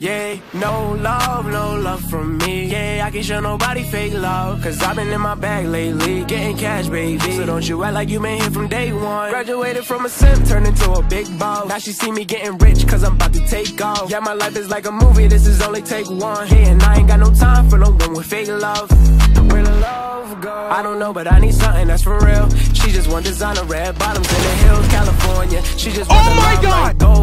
Yeah, no love, no love from me. Yeah, I can't show nobody fake love. Cause I've been in my bag lately, getting cash, baby. So don't you act like you been here from day one. Graduated from a simp, turned into a big boss. Now she see me getting rich, cause I'm about to take off. Yeah, my life is like a movie, this is only take one. Hey, and I ain't got no time for no one with fake love. Where the love go? I don't know, but I need something that's for real. She just want designer red bottoms in the hills, California. She just want Oh my God! like gold,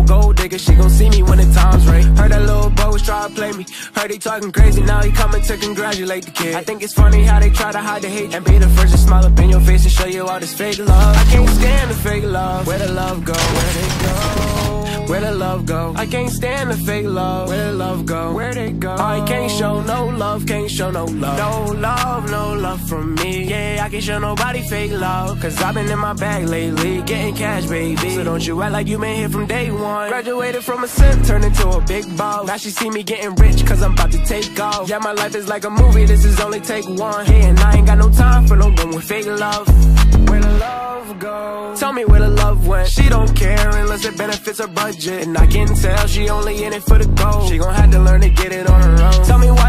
me. Heard he talking crazy, now he coming to congratulate the kid. I think it's funny how they try to hide the hate and be the first to smile up in your face and show you all this fake love. I can't stand the fake love. Where the love go? Where they go? Where the love go? I can't stand the fake love. Where the love go? Where they go? I can't show no love, show no love. No love, no love from me. Yeah, I can't show nobody fake love. Cause I've been in my bag lately, getting cash, baby. So don't you act like you been here from day one. Graduated from a simp, turned into a big boss. Now she see me getting rich, cause I'm about to take off. Yeah, my life is like a movie, this is only take one. Hey, and I ain't got no time for no one with fake love. Where the love go? Tell me where the love went. She don't care unless it benefits her budget. And I can tell she only in it for the gold. She gon' have to learn to get it on her own. Tell me why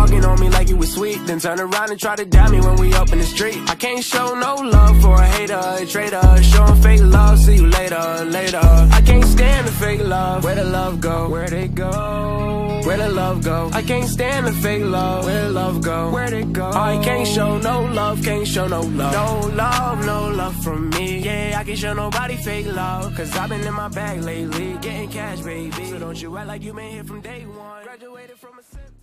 talking on me like he was sweet. Then turn around and try to damn me when we up in the street. I can't show no love for a hater, a traitor. Showing fake love, see you later, later. I can't stand the fake love. Where the love go? Where they go? Where the love go? I can't stand the fake love. Where the love go? Where they go? I can't show no love, can't show no love. No love, no love from me. Yeah, I can't show nobody fake love. Cause I've been in my bag lately, getting cash, baby. So don't you act like you been here from day one. Graduated from a.